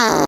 Oh.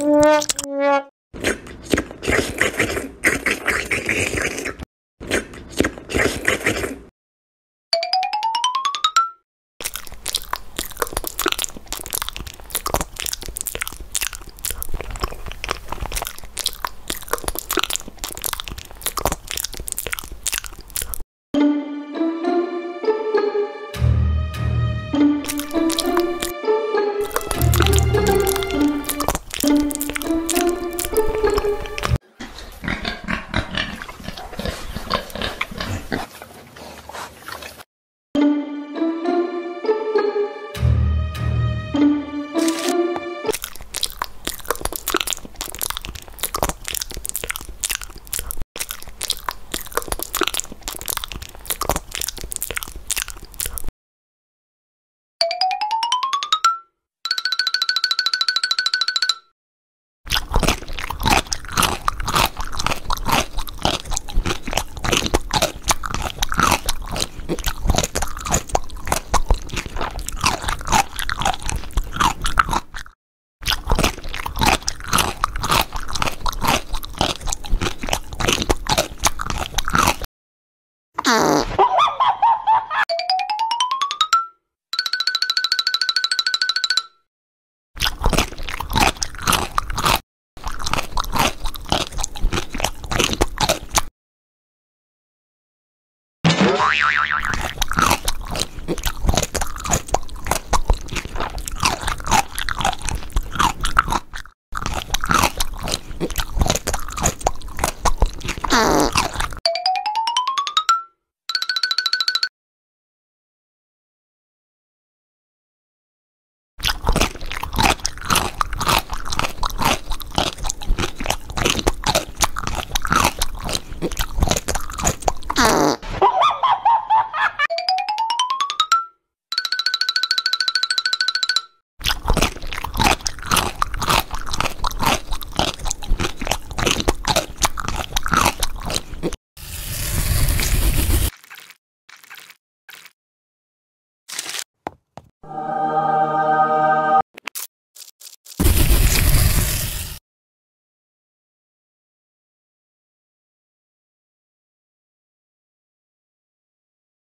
Yeah. あ